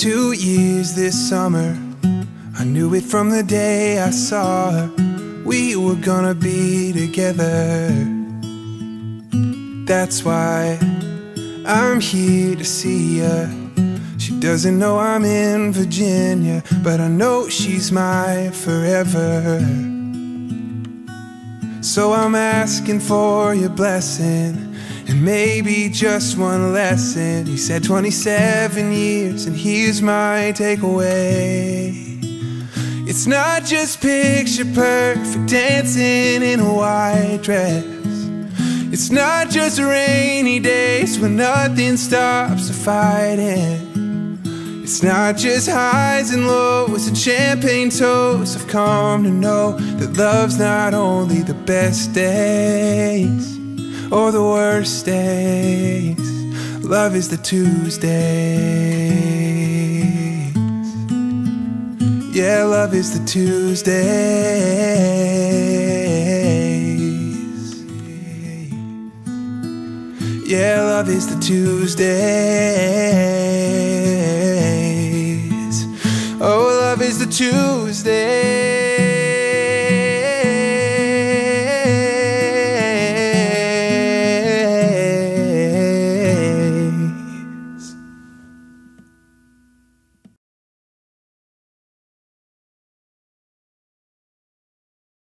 two years this summer. I knew it from the day I saw her. We were gonna be together. That's why I'm here to see her. She doesn't know I'm in Virginia, but I know she's my forever. So I'm asking for your blessing and maybe just one lesson. He said 27 years, and here's my takeaway. It's not just picture perfect dancing in a white dress. It's not just rainy days when nothing stops the fighting. It's not just highs and lows and champagne toasts. I've come to know that love's not only the best days or the worst days. Love is the Tuesdays. Yeah, love is the Tuesdays. Yeah, love is the Tuesdays. Oh,